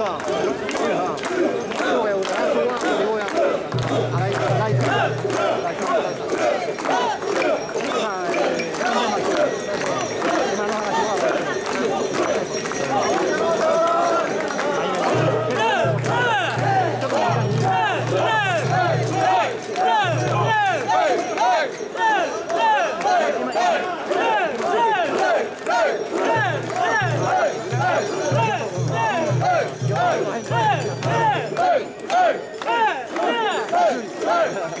さん Hey!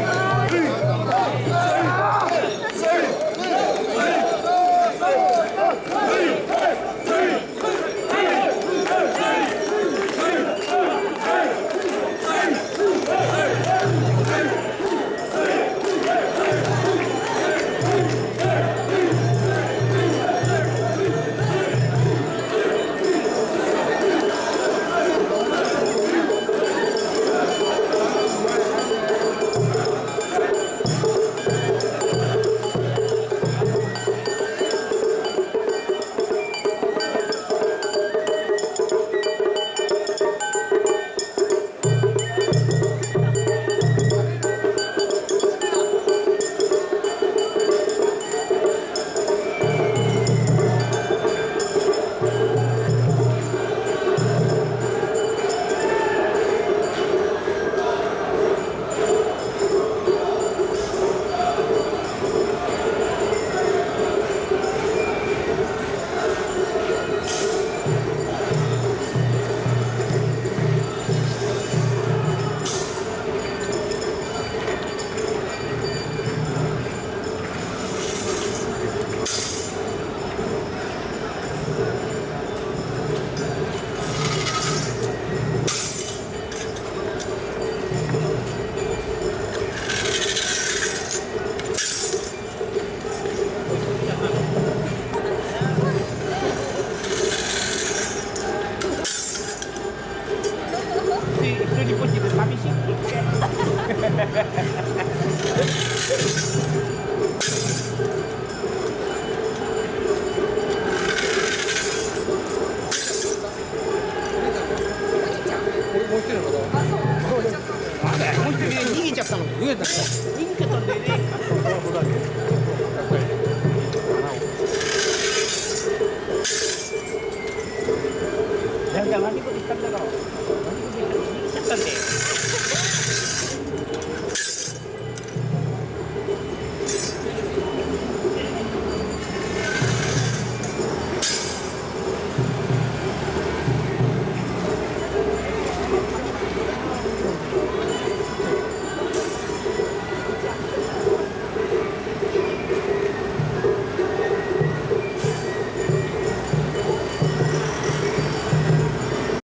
ってるのかな。逃げちゃったの。逃げちゃったんだよね。